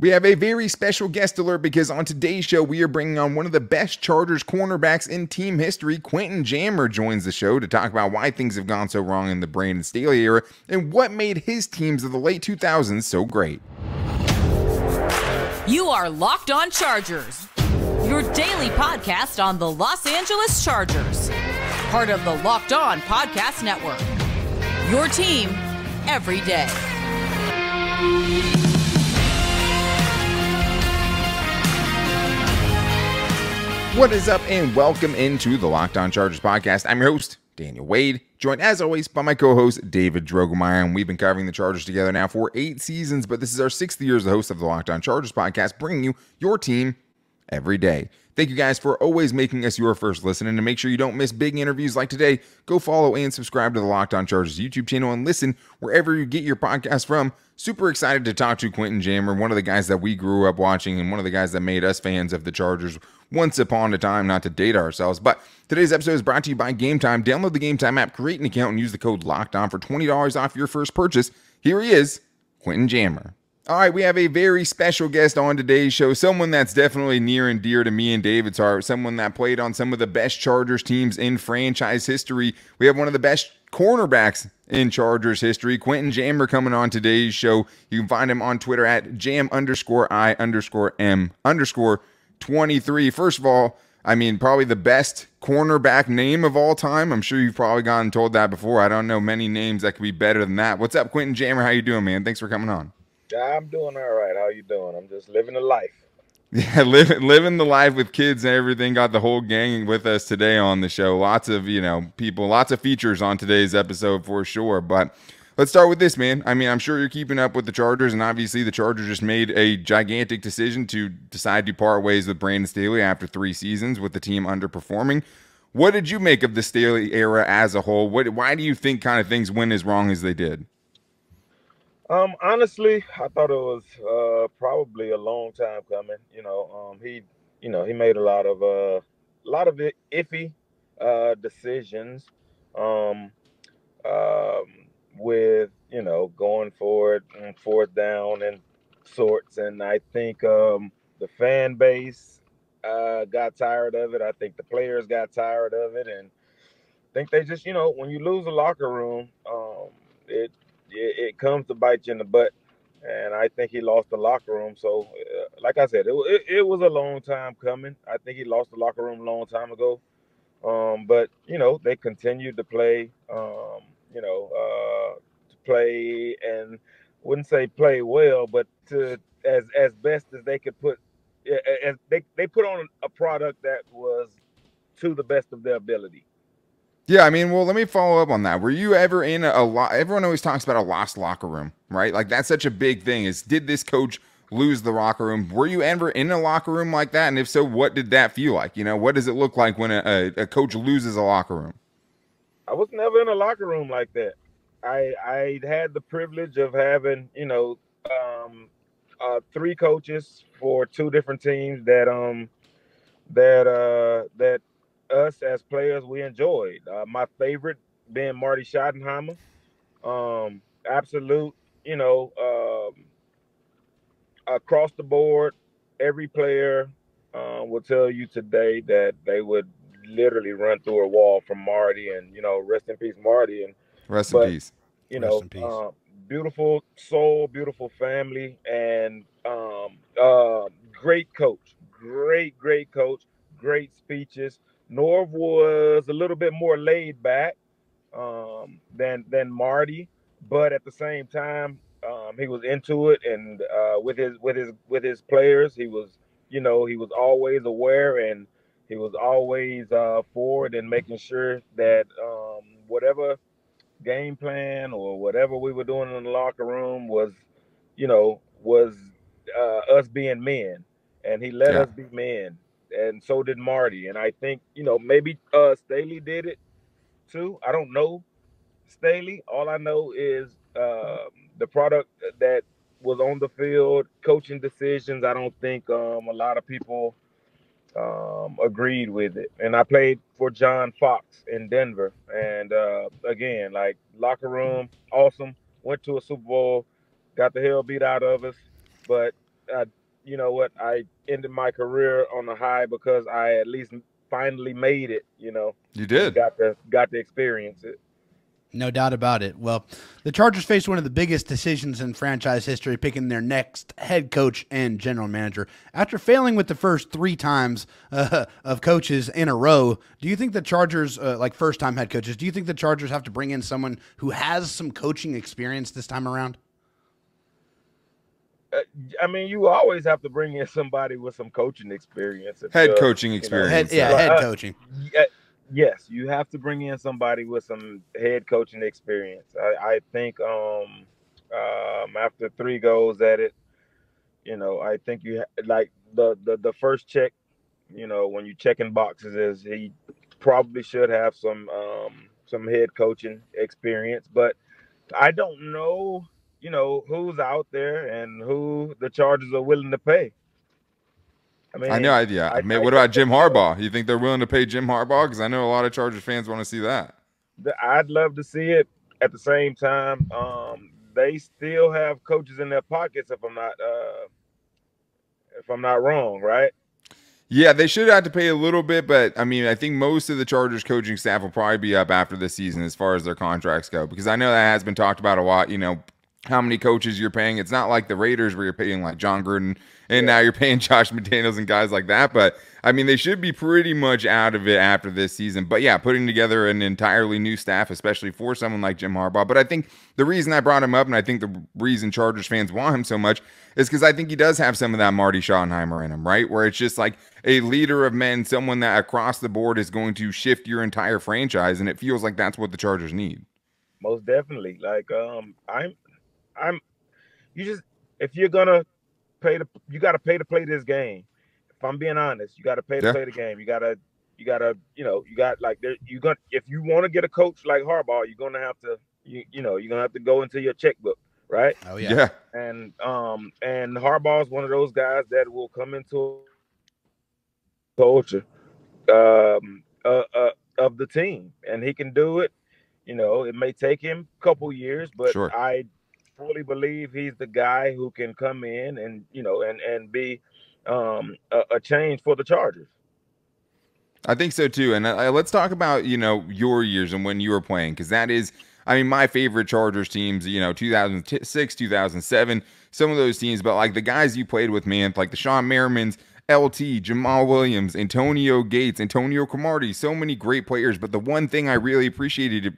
We have a very special guest alert because on today's show, we are bringing on one of the best Chargers cornerbacks in team history. Quentin Jammer joins the show to talk about why things have gone so wrong in the Brandon Staley era and what made his teams of the late 2000s so great. You are Locked On Chargers, your daily podcast on the Los Angeles Chargers, part of the Locked On Podcast Network. Your team every day. What is up, and welcome into the Locked On Chargers podcast. I'm your host, Daniel Wade, joined as always by my co host, David Drogemeyer. And we've been covering the Chargers together now for eight seasons, but this is our sixth year as the host of the Locked On Chargers podcast, bringing you your team every day. Thank you guys for always making us your first listen. And to make sure you don't miss big interviews like today, go follow and subscribe to the Locked On Chargers YouTube channel and listen wherever you get your podcast from. Super excited to talk to Quentin Jammer, one of the guys that we grew up watching and one of the guys that made us fans of the Chargers once upon a time, not to date ourselves. But today's episode is brought to you by Game Time. Download the Game Time app, create an account, and use the code Locked On for $20 off your first purchase. Here he is, Quentin Jammer. All right, we have a very special guest on today's show. Someone that's definitely near and dear to me and David's heart. Someone that played on some of the best Chargers teams in franchise history. We have one of the best cornerbacks in Chargers history. Quentin Jammer coming on today's show. You can find him on Twitter at jam underscore i underscore m underscore 23. First of all, I mean, probably the best cornerback name of all time. I'm sure you've probably gotten told that before. I don't know many names that could be better than that. What's up, Quentin Jammer? How you doing, man? Thanks for coming on. I'm doing all right. How you doing? I'm just living the life. Yeah, living living the life with kids and everything. Got the whole gang with us today on the show. Lots of you know people, lots of features on today's episode for sure. But let's start with this, man. I mean, I'm sure you're keeping up with the Chargers, and obviously the Chargers just made a gigantic decision to decide to part ways with Brandon Staley after three seasons with the team underperforming. What did you make of the Staley era as a whole? What, why do you think kind of things went as wrong as they did? Um, honestly, I thought it was uh, probably a long time coming. You know, um, he, you know, he made a lot of uh, a lot of iffy uh, decisions. Um, um, with you know going forward and fourth down and sorts, and I think um, the fan base uh, got tired of it. I think the players got tired of it, and I think they just, you know, when you lose a locker room, um, it it, it comes to bite you in the butt. And I think he lost the locker room. So, uh, like I said, it, it, it, was a long time coming. I think he lost the locker room a long time ago. Um, but you know, they continued to play. Um, you know, uh, to play and wouldn't say play well, but to as as best as they could put. As they they put on a product that was to the best of their ability. Yeah, I mean, well, let me follow up on that. Were you ever in a, lot? Everyone always talks about a lost locker room, right? Like that's such a big thing. Is did this coach lose the locker room? Were you ever in a locker room like that? And if so, what did that feel like? You know, what does it look like when a, a, a coach loses a locker room? I was never in a locker room like that. I I had the privilege of having, you know, um, uh, three coaches for two different teams that um that uh that us as players we enjoyed. Uh, my favorite being Marty Schottenheimer. Um, absolute, you know, um, across the board, every player uh, will tell you today that they would literally run through a wall from Marty, and you know, rest in peace, Marty, and rest but, in peace. You know, uh, beautiful soul, beautiful family, and um, uh, great coach, great, great coach, great speeches. Norv was a little bit more laid back um, than than Marty, but at the same time, um, he was into it, and uh, with his with his with his players, he was you know he was always aware and he was always uh, forward and making sure that um, whatever game plan or whatever we were doing in the locker room was, you know, was uh, us being men, and he let yeah. us be men and so did Marty. And I think you know maybe uh, Staley did it too. I don't know Staley. All I know is uh, the product that was on the field, coaching decisions. I don't think um, a lot of people um, agreed with it. And I played for John Fox in Denver, and uh, again, like locker room, awesome. Went to a Super Bowl, got the hell beat out of us, but I, you know what, I ended my career on a high because I at least finally made it. You know, you did got to got to experience it. No doubt about it. Well, the Chargers faced one of the biggest decisions in franchise history, picking their next head coach and general manager. After failing with the first three times uh, of coaches in a row, do you think the Chargers, uh, like first time head coaches, do you think the Chargers have to bring in someone who has some coaching experience this time around? Uh, I mean, you always have to bring in somebody with some coaching experience. Head coaching experience. Head, yeah, head uh, coaching. Yeah, yes, you have to bring in somebody with some head coaching experience. I, I think um, um, after three goes at it, you know, I think you ha- like the, the the first check. You know, when you checking boxes, is he probably should have some um, some head coaching experience, but I don't know. You know who's out there and who the Chargers are willing to pay. I mean, I know. Yeah. I, mean, what about Jim Harbaugh? You think they're willing to pay Jim Harbaugh? Because I know a lot of Chargers fans want to see that. I'd love to see it. At the same time, um, they still have coaches in their pockets. If I'm not, uh, if I'm not wrong, right? Yeah, they should have to pay a little bit, but I mean, I think most of the Chargers coaching staff will probably be up after the season as far as their contracts go, because I know that has been talked about a lot. You know, how many coaches you're paying. It's not like the Raiders where you're paying like Jon Gruden and now you're paying Josh McDaniels and guys like that. But I mean, they should be pretty much out of it after this season. But yeah, putting together an entirely new staff, especially for someone like Jim Harbaugh. But I think the reason I brought him up, and I think the reason Chargers fans want him so much, is because I think he does have some of that Marty Schottenheimer in him, right? Where it's just like a leader of men, someone that across the board is going to shift your entire franchise, and it feels like that's what the Chargers need. Most definitely. Like um, I'm, I'm. You just if you're gonna pay to you got to pay to play this game. If I'm being honest, you got to pay to yeah. play the game. You gotta you gotta you know you got like there you got if you want to get a coach like Harbaugh, you're gonna have to you you know you're gonna have to go into your checkbook, right? Oh yeah. Yeah. And um and Harbaugh is one of those guys that will come into culture um uh, uh, of the team, and he can do it. You know, it may take him a couple years, but sure. I fully believe he's the guy who can come in and you know and and be um, a, a change for the Chargers. I think so too. And uh, let's talk about you know your years and when you were playing because that is, I mean, my favorite Chargers teams. You know, 2006, 2007, some of those teams. But like the guys you played with, man, like the Shawne Merrimans, LT, Jamal Williams, Antonio Gates, Antonio Cromartie, so many great players. But the one thing I really appreciated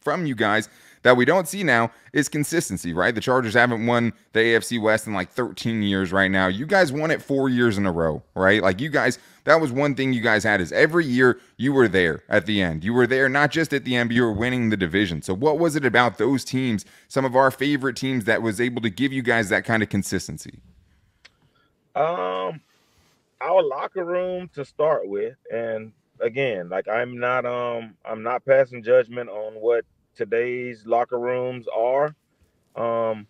from you guys that we don't see now is consistency, right? The Chargers haven't won the AFC West in like 13 years right now. You guys won it four years in a row, right? Like you guys, that was one thing you guys had is every year you were there at the end. You were there not just at the end, but you were winning the division. So what was it about those teams, some of our favorite teams, that was able to give you guys that kind of consistency? Um, our locker room to start with, and again, like I'm not um I'm not passing judgment on what today's locker rooms are. Um,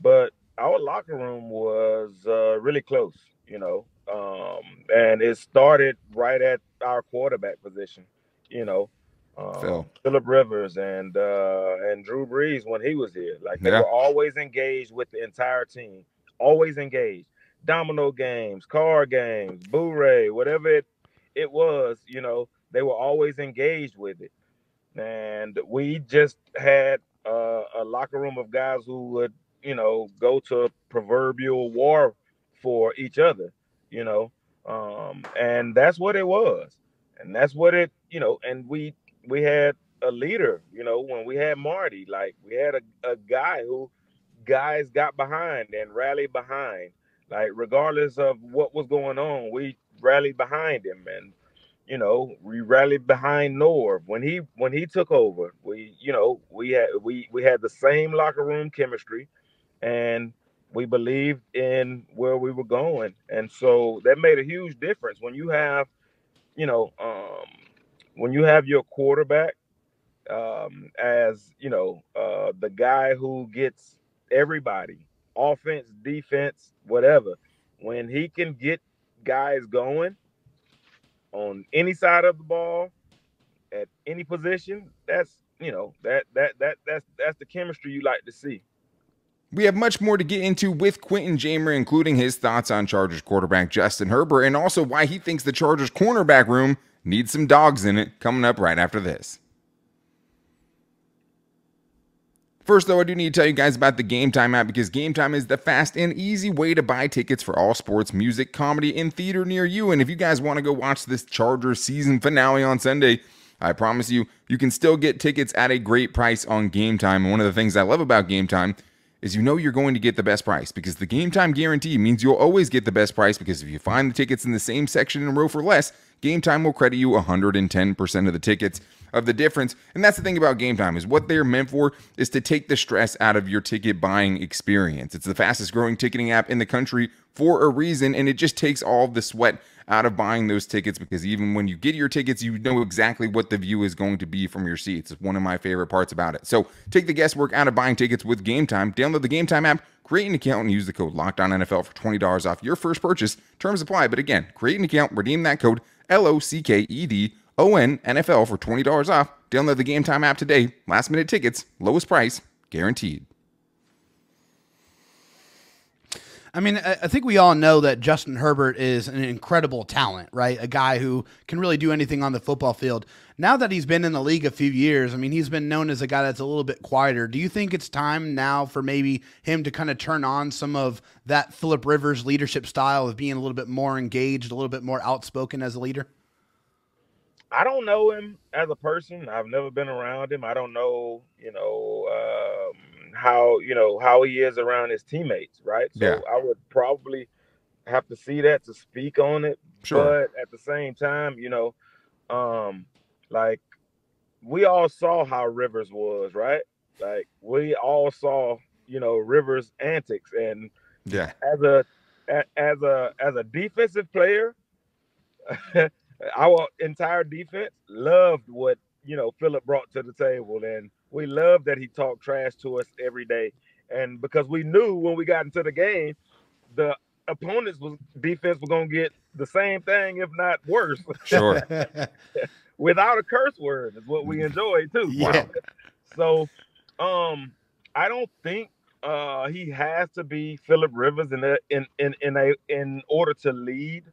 but our locker room was uh, really close, you know, um, and it started right at our quarterback position, you know. Um, Philip Rivers and uh, and Drew Brees when he was here, like they yeah. were always engaged with the entire team, always engaged. Domino games, car games, Boo-Ray, whatever it it was, you know, they were always engaged with it and we just had uh, a locker room of guys who would, you know, go to proverbial war for each other, you know, um, and that's what it was, and that's what it, you know, and we we had a leader, you know, when we had Marty, like we had a, a guy who guys got behind and rallied behind, like regardless of what was going on, we rallied behind him and you know, we rallied behind Norv when he when he took over. We, you know, we had we we had the same locker room chemistry, and we believed in where we were going, and so that made a huge difference when you have, you know, um, when you have your quarterback um, as you know uh, the guy who gets everybody offense, defense, whatever. When he can get guys going on any side of the ball at any position, that's you know that that that that's that's the chemistry you like to see. We have much more to get into with Quentin Jammer, including his thoughts on Chargers quarterback Justin Herbert and also why he thinks the Chargers cornerback room needs some dogs in it coming up right after this. First, though, I do need to tell you guys about the Game Time app because Game Time is the fast and easy way to buy tickets for all sports, music, comedy, and theater near you. And if you guys want to go watch this Chargers season finale on Sunday, I promise you, you can still get tickets at a great price on Game Time. And one of the things I love about Game Time is you know you're going to get the best price because the Game Time guarantee means you'll always get the best price because if you find the tickets in the same section in a row for less, Game Time will credit you 110% of the tickets of the difference. And that's the thing about Game Time is what they're meant for is to take the stress out of your ticket buying experience. It's the fastest growing ticketing app in the country for a reason, and it just takes all the sweat out of buying those tickets because even when you get your tickets, you know exactly what the view is going to be from your seats. It's one of my favorite parts about it. So take the guesswork out of buying tickets with Game Time. Download the Game Time app, create an account, and use the code LOCKEDONNFL for $20 off your first purchase. Terms apply. But again, create an account, redeem that code L O C K E D O N NFL for $20 off. Download the Game Time app today. Last minute tickets, lowest price, guaranteed. I mean, I think we all know that Justin Herbert is an incredible talent, right? A guy who can really do anything on the football field. Now that he's been in the league a few years, I mean, he's been known as a guy that's a little bit quieter. Do you think it's time now for maybe him to kind of turn on some of that Philip Rivers leadership style of being a little bit more engaged, a little bit more outspoken as a leader? I don't know him as a person. I've never been around him. I don't know, you know, um, how you know how he is around his teammates, right? So Yeah. I would probably have to see that to speak on it. Sure. But at the same time, you know, um, like we all saw how Rivers was, right? Like we all saw, you know, Rivers' antics, and Yeah. as a a- as a as a defensive player, our entire defense loved what you know Philip brought to the table, and we loved that he talked trash to us every day. And because we knew when we got into the game, the opponents was defense was gonna get the same thing, if not worse, Sure. without a curse word. Is what we enjoy too. Yeah. So, um, I don't think uh he has to be Philip Rivers in a, in in in a in order to lead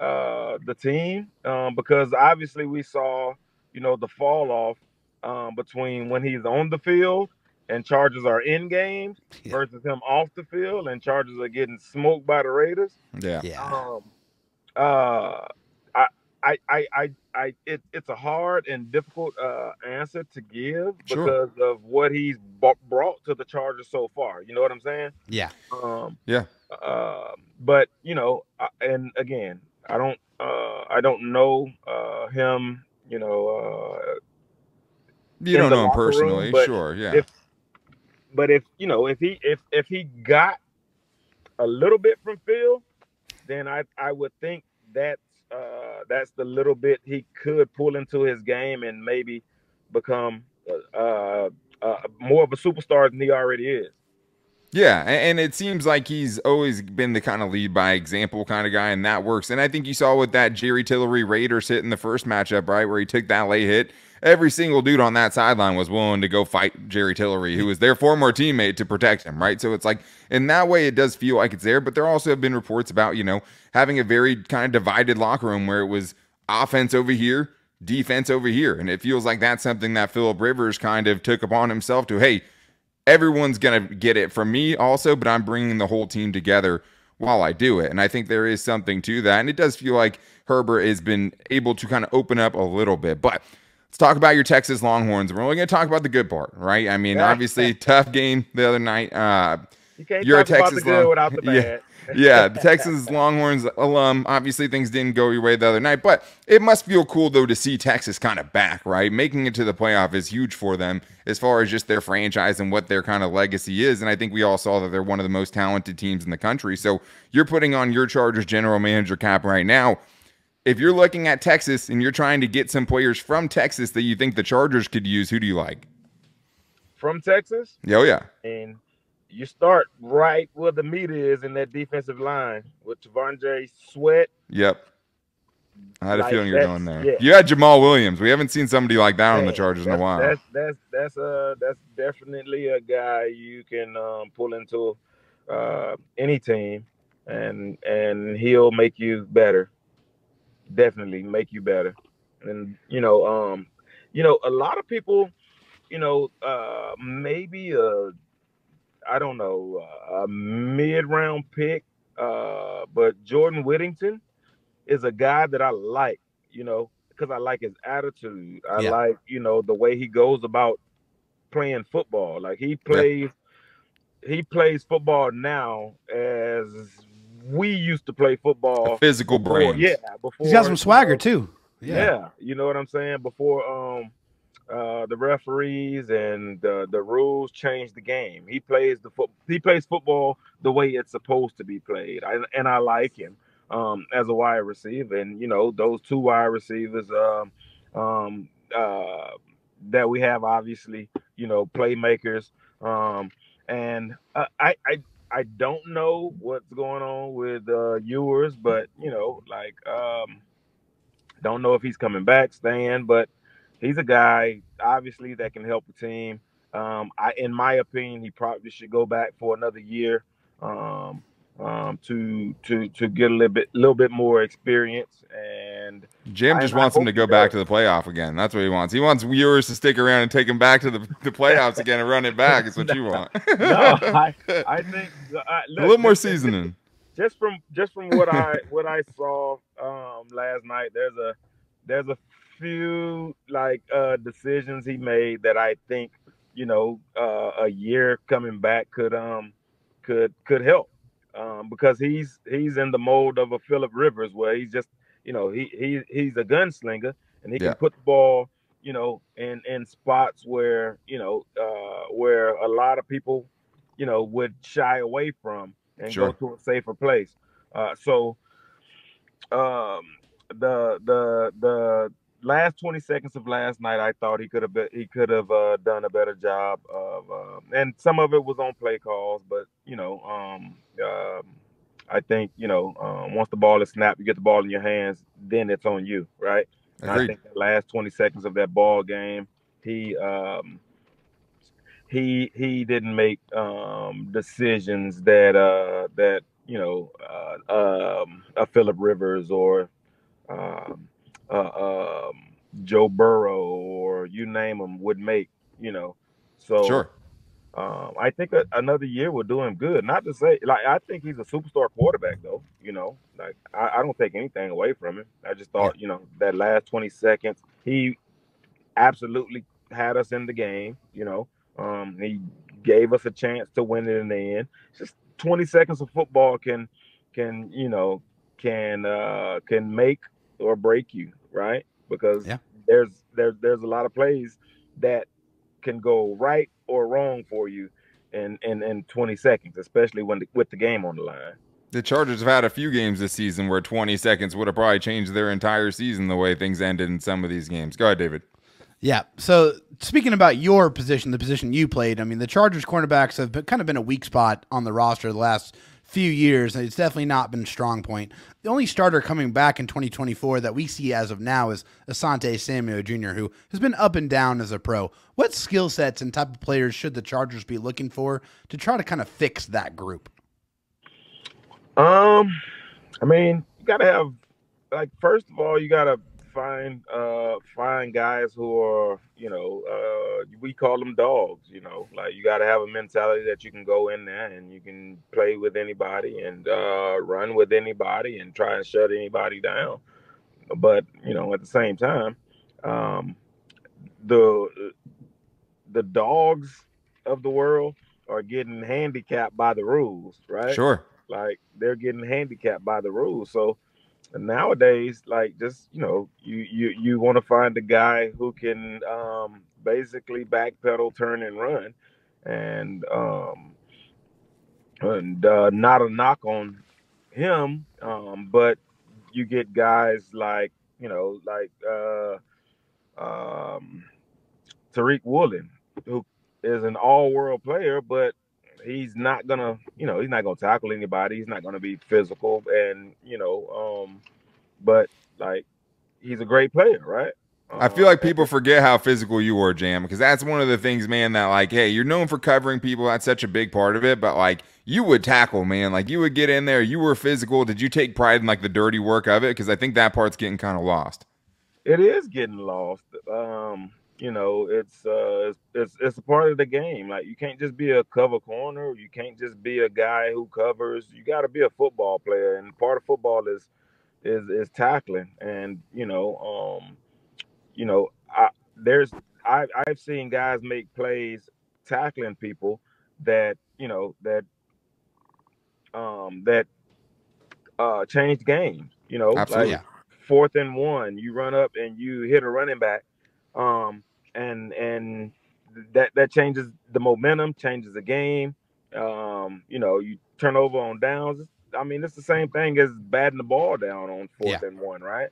uh the team um because obviously we saw you know the fall off um between when he's on the field and Chargers are in games Yeah. versus him off the field and Chargers are getting smoked by the Raiders. Yeah. yeah. Um, uh, I, I, I, I, I it, it's a hard and difficult uh, answer to give Sure. because of what he's b- brought to the Chargers so far. You know what I'm saying? Yeah. Um, Yeah. Uh, but you know, I- and again, I don't, uh, I don't know uh, him. You know, uh, You in don't the know him locker room, personally. but sure. Yeah. if but if you know if he if if he got a little bit from Phil, then I I would think that's uh that's the little bit he could pull into his game and maybe become uh, uh more of a superstar than he already is. Yeah, and it seems like he's always been the kind of lead by example kind of guy, and that works. And I think you saw with that Jerry Tillery Raiders hit in the first matchup, right, where he took that late hit. Every single dude on that sideline was willing to go fight Jerry Tillery, who was their former teammate, to protect him, right? So it's like in that way, it does feel like it's there. But there also have been reports about you know having a very kind of divided locker room where it was offense over here, defense over here, and it feels like that's something that Philip Rivers kind of took upon himself to hey everyone's going to get it from me also, but I'm bringing the whole team together while I do it. And I think there is something to that. And it does feel like Herbert has been able to kind of open up a little bit. But let's talk about your Texas Longhorns. We're only going to talk about the good part, right? I mean, obviously, tough game the other night. Uh, You can't You're a talk about Texas the good without the Yeah. bad. yeah, the Texas Longhorns alum. Obviously, things didn't go your way the other night, but it must feel cool though to see Texas kind of back, right? Making it to the playoff is huge for them as far as just their franchise and what their kind of legacy is. And I think we all saw that they're one of the most talented teams in the country. So you're putting on your Chargers general manager cap right now. If you're looking at Texas and you're trying to get some players from Texas that you think the Chargers could use, who do you like? From Texas, Oh yeah, and you start right where the meat is in that defensive line with T'Vondre Sweat yep, I had a Like, feeling you were that's- going there. yeah. You had Jamal Williams. We haven't seen somebody like that on the Chargers in a while. That's that's that's uh that's definitely a guy you can um, pull into uh, any team, and and he'll make you better. Definitely make you better, and you know um you know a lot of people you know uh maybe a I don't know a mid round pick, uh but Jordan Whittington is a guy that I like. You know because I like his attitude. I Yeah. like, you know, the way he goes about playing football. Like he plays he plays football now as we used to play football A physical before, brain. yeah, before He's got some swagger know, too. yeah. you know what I'm saying? Before um uh the referees and the the rules change the game. He plays the foot he plays football the way it's supposed to be played. I, and I like him um as a wide receiver. And you know, those two wide receivers um um uh that we have obviously, you know, playmakers. Um and uh, I I I don't know what's going on with uh Ewers, but you know, like um don't know if he's coming back, staying, but he's a guy obviously that can help the team. Um, I, in my opinion, he probably should go back for another year um, um, to to to get a little bit little bit more experience. And Jim just I wants him to go back to the playoff again. That's what he wants. He wants Ewers to stick around and take him back to the, the playoffs again and run it back. Is what you want. no, I, I think a little more seasoning. just from just from what I what I saw um last night, there's a there's a few like uh decisions he made that I think you know uh, a year coming back could um could could help um because he's he's in the mold of a Philip Rivers where he's just you know he he he's a gunslinger and he Yeah. can put the ball you know in in spots where you know uh where a lot of people you know would shy away from and Sure. go to a safer place. Uh, so um, the the the last 20 seconds of last night, I thought he could have been he could have uh, done a better job of, uh, and some of it was on play calls, but you know, um, um, I think you know um, once the ball is snapped, you get the ball in your hands, then it's on you, right? And I think the last 20 seconds of that ball game, he um, he he didn't make um, decisions that uh, that you know uh, um, a Philip Rivers or um, uh, um, Joe Burrow or you name them would make. You know, so Sure. um, I think that another year would do him good. Not to say like I think he's a superstar quarterback though. You know, like I, I don't take anything away from him. I just thought you know that last twenty seconds he absolutely had us in the game. You know, um, he gave us a chance to win it in the end. Just twenty seconds of football can can you know can uh, can make or break you, right? Because Yeah. there's there's there's a lot of plays that can go right or wrong for you in in, in 20 seconds, especially when the, with the game on the line. The Chargers have had a few games this season where 20 seconds would have probably changed their entire season the way things ended in some of these games. Go ahead, David. Yeah. So speaking about your position, the position you played, I mean, the Chargers cornerbacks have been, kind of been a weak spot on the roster the last few years. It's definitely not been a strong point. The only starter coming back in 2024 that we see as of now is Asante Samuel Jr., who has been up and down as a pro. What skill sets and type of players should the Chargers be looking for to try to kind of fix that group? Um, I mean, you gotta have like first of all, you gotta find uh find guys who are you know uh we call them dogs. You know, like you gotta have a mentality that you can go in there and you can play with anybody and uh run with anybody and try and shut anybody down. But you know, at the same time, um, the the dogs of the world are getting handicapped by the rules, right? Sure. like they're getting handicapped by the rules so nowadays like just you know you you you want to find a guy who can um basically backpedal turn and run. And um and uh not a knock on him um but you get guys like you know like uh um Tariq Woolen who is an all-world player but he's not gonna, you know, he's not gonna tackle anybody. He's not gonna be physical, and you know, um, but like he's a great player, right? I feel like people forget how physical you were, Jam, because that's one of the things, man, that like, hey, you're known for covering people. That's such a big part of it. But like, you would tackle, man. Like, you would get in there. You were physical. Did you take pride in like the dirty work of it? Because I think that part's getting kind of lost. It is getting lost. Um, you know, it's uh, it's, it's it's a part of the game. Like, you can't just be a cover corner. You can't just be a guy who covers. You got to be a football player, and part of football is is is tackling. And you know, um you know, I, there's I, I've seen guys make plays tackling people that you know that um that uh changed games. You know, Absolutely. like fourth and one, you run up and you hit a running back, um, and and that that changes the momentum, changes the game. Um, you know, you turn over on downs. I mean, it's the same thing as batting the ball down on fourth Yeah. and one, right?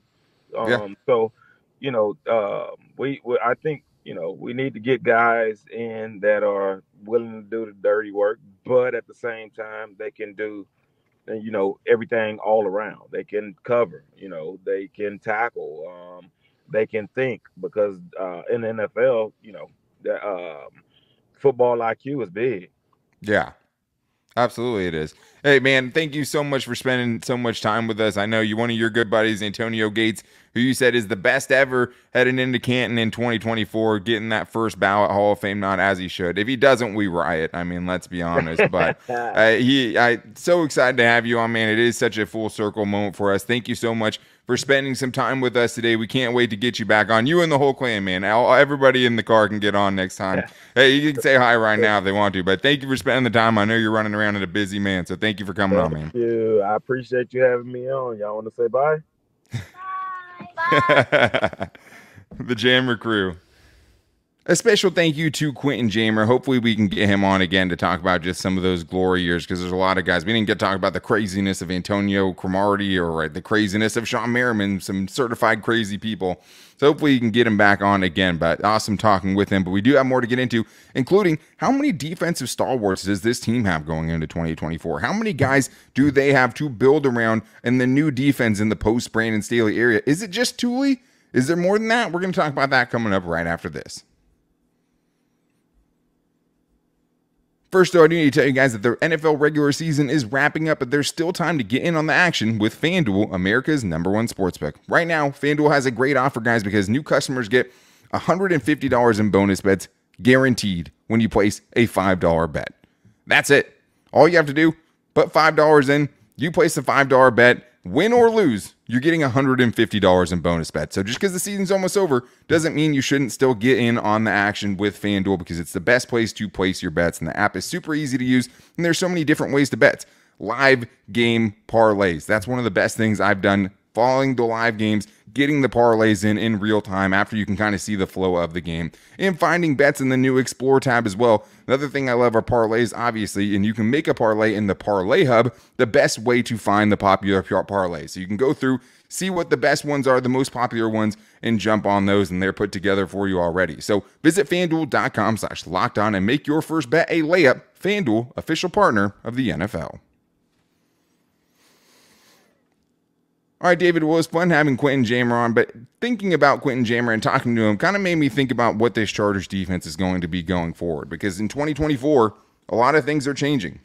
Yeah. Um, so you know, uh, we, we I think you know we need to get guys in that are willing to do the dirty work, but at the same time they can do, uh, you know, everything all around. They can cover, you know, they can tackle, um, they can think because uh, in the NFL, you know, the um, football IQ is big. Yeah. Absolutely, it is. Hey, man, thank you so much for spending so much time with us. I know you, one of your good buddies, Antonio Gates, who you said is the best ever heading into Canton in 2024, getting that first ballot Hall of Fame nod as he should. If he doesn't, we riot. I mean, let's be honest. But uh, he, I so excited to have you on, man. It is such a full circle moment for us. Thank you so much for spending some time with us today. We can't wait to get you back on. You and the whole clan, man. All, everybody in the car can get on next time. hey, you can say hi right now if they want to, but thank you for spending the time. I know you're running around in a busy man, so thank you for coming on, man. Thank you. I appreciate you having me on. Y'all want to say bye? bye? the Jammer crew. A special thank you to Quentin Jammer. Hopefully, we can get him on again to talk about just some of those glory years because there's a lot of guys. We didn't get to talk about the craziness of Antonio Cromartie or the craziness of Shawne Merriman, some certified crazy people. So hopefully, you can get him back on again. But awesome talking with him. But we do have more to get into, including how many defensive stalwarts does this team have going into 2024? How many guys do they have to build around in the new defense in the post Brandon Staley area? Is it just Tuli? Is there more than that? We're going to talk about that coming up right after this. First, though, I do need to tell you guys that the NFL regular season is wrapping up, but there's still time to get in on the action with FanDuel, America's number one sports sportsbook. Right now, FanDuel has a great offer, guys, because new customers get $150 in bonus bets guaranteed when you place a $5 bet. That's it. All you have to do, put $5 in, you place a $5 bet, win or lose, you're getting $150 in bonus bets. So just because the season's almost over doesn't mean you shouldn't still get in on the action with FanDuel because it's the best place to place your bets. And the app is super easy to use, and there's so many different ways to bet. Live game parlays. That's one of the best things I've done following the live games, getting the parlays in in real time after you can kind of see the flow of the game, and finding bets in the new Explore tab as well. Another thing I love are parlays, obviously, and you can make a parlay in the Parlay Hub, the best way to find the popular par- parlays. So you can go through, see what the best ones are, the most popular ones, and jump on those, and they're put together for you already. So visit fanduel.com slash locked on and make your first bet a layup. FanDuel, official partner of the NFL. All right, David, well, it was fun having Quentin Jammer on, but thinking about Quentin Jammer and talking to him kind of made me think about what this Chargers defense is going to be going forward. Because in 2024, a lot of things are changing.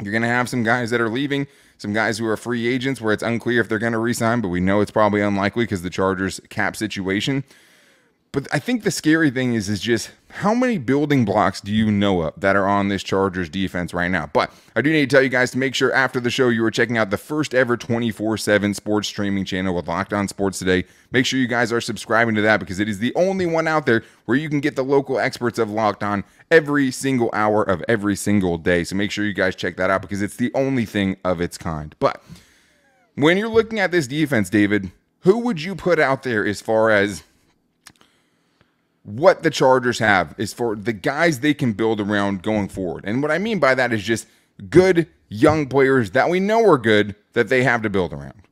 You're going to have some guys that are leaving, some guys who are free agents where it's unclear if they're going to resign, but we know it's probably unlikely because the Chargers cap situation. But I think the scary thing is is just how many building blocks do you know of that are on this Chargers defense right now? But I do need to tell you guys to make sure after the show you are checking out the first ever 24/7 sports streaming channel with Locked On Sports Today. Make sure you guys are subscribing to that because it is the only one out there where you can get the local experts of Locked On every single hour of every single day. So make sure you guys check that out because it's the only thing of its kind. But when you're looking at this defense, David, who would you put out there as far as what the Chargers have is for the guys they can build around going forward. And what I mean by that is just good young players that we know are good that they have to build around.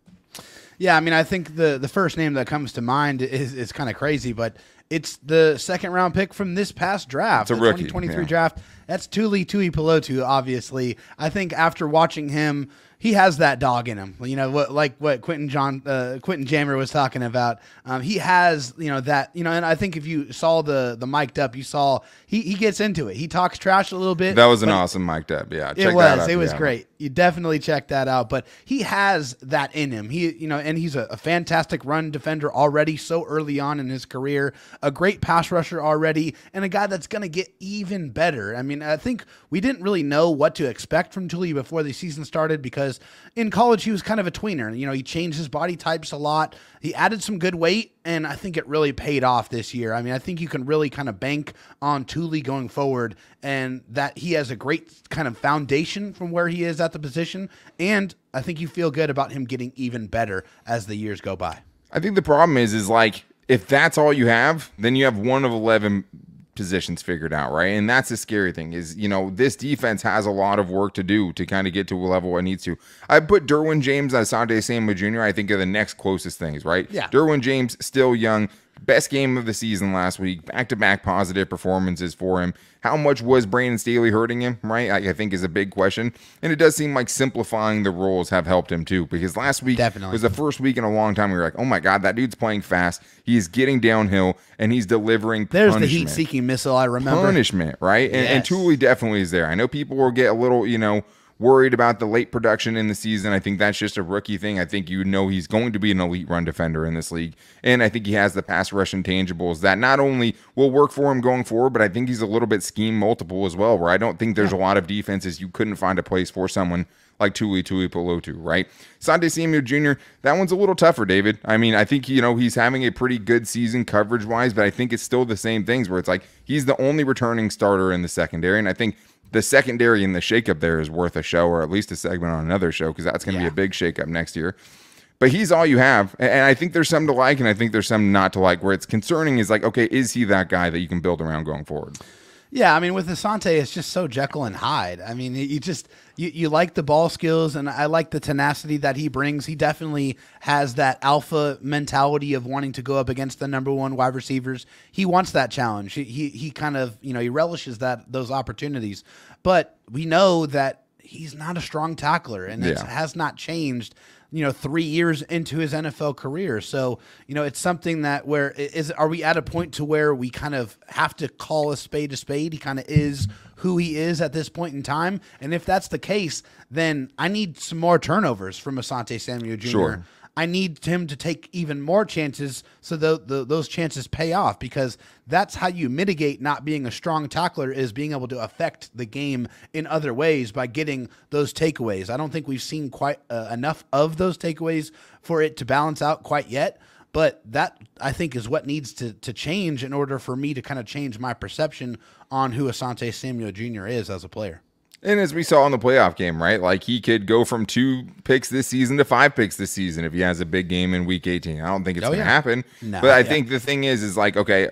Yeah, I mean, I think the the first name that comes to mind is is kind of crazy, but it's the second round pick from this past draft, It's a the rookie, 2023 yeah. draft. That's Tuli Tuipulotu. Obviously, I think after watching him, he has that dog in him. You know, what like what Quentin John uh, Quentin Jammer was talking about. Um, he has you know that you know, and I think if you saw the the mic'd up, you saw he he gets into it. He talks trash a little bit. That was an awesome mic up. Yeah, It check that was. out, It was yeah. great. You definitely check that out. But he has that in him. He, you know, and he's a, a fantastic run defender already. So early on in his career, a great pass rusher already, and a guy that's going to get even better. I mean, I think we didn't really know what to expect from Tuli before the season started because in college he was kind of a tweener. You know, he changed his body types a lot. He added some good weight, and I think it really paid off this year. I mean, I think you can really kind of bank on Tuli going forward, and that he has a great kind of foundation from where he is at the position. And I think you feel good about him getting even better as the years go by. I think the problem is, is like if that's all you have, then you have one of eleven positions figured out, right? And that's the scary thing is, you know, this defense has a lot of work to do to kind of get to a level it needs to. I put Derwin James and Asante Samuel Jr. I think are the next closest things, right? Yeah. Derwin James still young, best game of the season last week, back to back positive performances for him. How much was Brandon Staley hurting him, right? I, I think is a big question. And it does seem like simplifying the roles have helped him too, because last week Definitely. was the first week in a long time we were like, oh my God, that dude's playing fast. He's getting downhill and he's delivering There's the heat seeking missile I remember. punishment, right? And, and Yes. Tuli definitely is there. I know people will get a little, you know, worried about the late production in the season. I think that's just a rookie thing. I think you know he's going to be an elite run defender in this league. And I think he has the pass rush intangibles that not only will work for him going forward, but I think he's a little bit scheme multiple as well, where I don't think there's a lot of defenses you couldn't find a place for someone like Tuli Tuipulotu, right? Sante Samuel Jr., that one's a little tougher, David. I mean, I think, you know, he's having a pretty good season coverage wise, but I think it's still the same things where it's like he's the only returning starter in the secondary. And I think the secondary and the shakeup there is worth a show or at least a segment on another show because that's going to be a big shakeup next year. But he's all you have. And I think there's some to like and I think there's some not to like where it's concerning is like, okay, is he that guy that you can build around going forward? Yeah, I mean, with Asante, it's just so Jekyll and Hyde. I mean, you just you, you like the ball skills, and I like the tenacity that he brings. He definitely has that alpha mentality of wanting to go up against the number one wide receivers. He wants that challenge. He he, he kind of you know he relishes that those opportunities. But we know that he's not a strong tackler, and it has not changed you know three years into his NFL career. So you know it's something that where is are we at a point to where we kind of have to call a spade a spade? He kind of is who he is at this point in time, and if that's the case, then I need some more turnovers from Asante Samuel Jr. Sure. I need him to take even more chances so tho- tho- those chances pay off because that's how you mitigate not being a strong tackler is being able to affect the game in other ways by getting those takeaways. I don't think we've seen quite uh, enough of those takeaways for it to balance out quite yet. But that I think is what needs to, to change in order for me to kind of change my perception on who Asante Samuel Jr. is as a player. And as we saw in the playoff game, right? Like he could go from two picks this season to five picks this season if he has a big game in week 18. I don't think it's Oh, going to yeah. happen. No, but I yeah. think the thing is, is like, okay,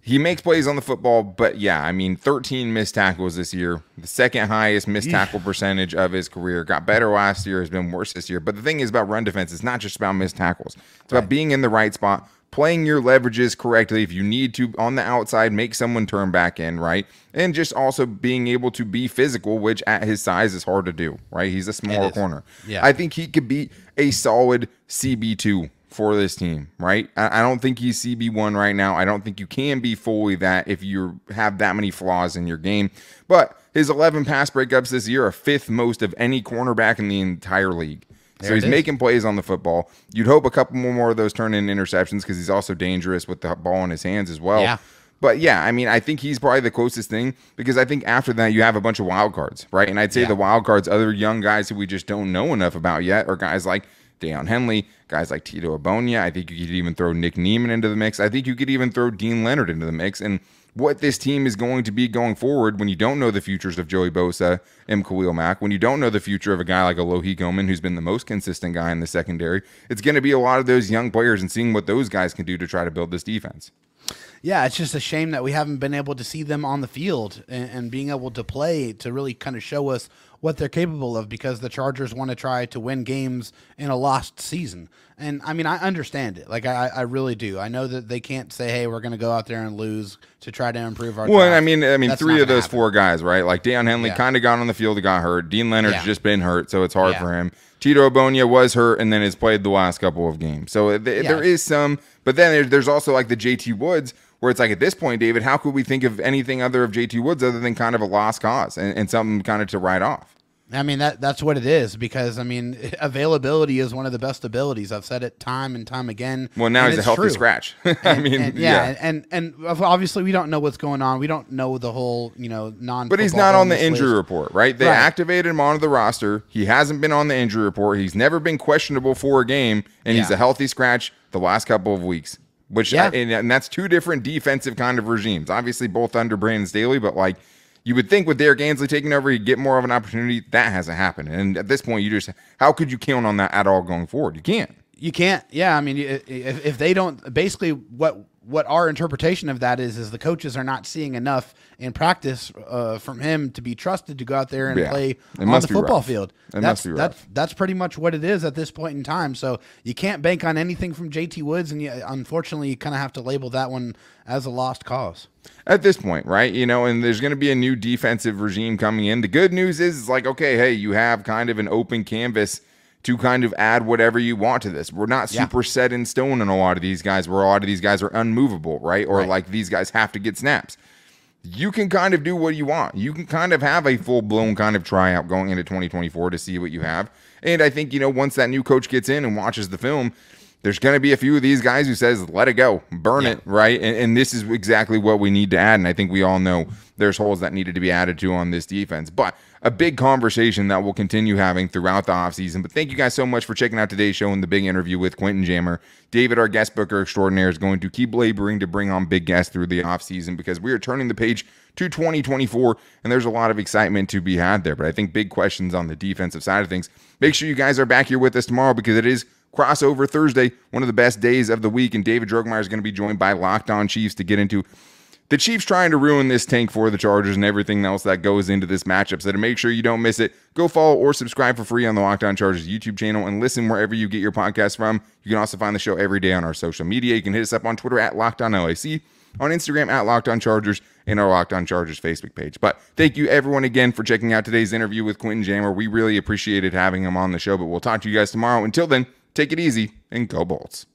he makes plays on the football, but yeah, I mean, 13 missed tackles this year, the second highest missed tackle percentage of his career. Got better last year, has been worse this year. But the thing is about run defense, it's not just about missed tackles, it's about being in the right spot, playing your leverages correctly. If you need to on the outside, make someone turn back in, right? And just also being able to be physical, which at his size is hard to do, right? He's a smaller corner. Yeah. I think he could be a solid CB2 for this team, right? I, I don't think he's CB1 right now. I don't think you can be fully that if you have that many flaws in your game. But his 11 pass breakups this year are fifth most of any cornerback in the entire league. So he's is. making plays on the football. You'd hope a couple more, more of those turn in interceptions because he's also dangerous with the ball in his hands as well. Yeah. But yeah, I mean, I think he's probably the closest thing because I think after that you have a bunch of wild cards, right? And I'd say Yeah. the wild cards, other young guys who we just don't know enough about yet, are guys like Daiyan Henley, guys like Tito Abonia. I think you could even throw Nick Niemann into the mix. I think you could even throw Deane Leonard into the mix. And what this team is going to be going forward when you don't know the futures of Joey Bosa and Khalil Mack, when you don't know the future of a guy like Alohi Gilman, who's been the most consistent guy in the secondary, it's going to be a lot of those young players and seeing what those guys can do to try to build this defense. Yeah, it's just a shame that we haven't been able to see them on the field and, and being able to play to really kind of show us what they're capable of because the Chargers want to try to win games in a lost season. And I mean, I understand it. Like, I, I really do. I know that they can't say, hey, we're going to go out there and lose to try to improve our Well, draft. I mean, I mean, That's three of those happen. four guys, right? Like Daiyan Henley Yeah. kind of got on the field, and got hurt. Deane Leonard's Yeah. just been hurt, so it's hard Yeah. for him. Tito Obonia was hurt, and then has played the last couple of games. So uh, th- Yeah. there is some, but then there's, also like the JT Woods, where it's like at this point, David, how could we think of anything other of JT Woods other than kind of a lost cause and, and something kind of to write off? I mean that that's what it is because I mean availability is one of the best abilities. I've said it time and time again. Well, now he's a healthy true. scratch. I And- mean, and- yeah. and, and and obviously we don't know what's going on. We don't know the whole you know non. But he's not on the injury list. report, right? They Right. activated him onto the roster. He hasn't been on the injury report. He's never been questionable for a game, and he's a healthy scratch the last couple of weeks. Which uh, Yeah. and, and that's two different defensive kind of regimes. Obviously, both under Brandon Staley, but like you would think with Derrick Ansley taking over, he'd get more of an opportunity. That hasn't happened, and at this point, you just how could you count on that at all going forward? You can't. You can't. Yeah, I mean, if, if they don't, basically, what what our interpretation of that is, is the coaches are not seeing enough in practice uh, from him to be trusted to go out there and Yeah. play It on the football rough. field. It that's that's that's pretty much what it is at this point in time. So you can't bank on anything from JT Woods, and you, unfortunately, you kind of have to label that one as a lost cause. at this point, right? You know, and there's going to be a new defensive regime coming in. The good news is, it's like, okay, hey, you have kind of an open canvas to kind of add whatever you want to this. We're not Yeah. super set in stone in a lot of these guys, where a lot of these guys are unmovable, right? Or Right. like these guys have to get snaps. You can kind of do what you want. You can kind of have a full blown kind of tryout going into 2024 to see what you have. And I think, you know, once that new coach gets in and watches the film, there's going to be a few of these guys who says, let it go, burn it, right? And, and this is exactly what we need to add. And I think we all know there's holes that needed to be added to on this defense. But a big conversation that we'll continue having throughout the offseason. But thank you guys so much for checking out today's show and the big interview with Quentin Jammer. David, our guest booker extraordinaire, is going to keep laboring to bring on big guests through the offseason because we are turning the page to 2024 and there's a lot of excitement to be had there. But I think big questions on the defensive side of things. Make sure you guys are back here with us tomorrow because it is crossover Thursday, one of the best days of the week. And David Drogemeyer is going to be joined by Locked On Chiefs to get into the Chiefs trying to ruin this tank for the Chargers and everything else that goes into this matchup. So to make sure you don't miss it, go follow or subscribe for free on the Locked On Chargers YouTube channel and listen wherever you get your podcast from. You can also find the show every day on our social media. You can hit us up on Twitter at Locked On Instagram at Locked On Chargers, and our Locked On Chargers Facebook page. But thank you everyone again for checking out today's interview with Quentin Jammer. We really appreciated having him on the show, but we'll talk to you guys tomorrow. Until then, take it easy and go Bolts.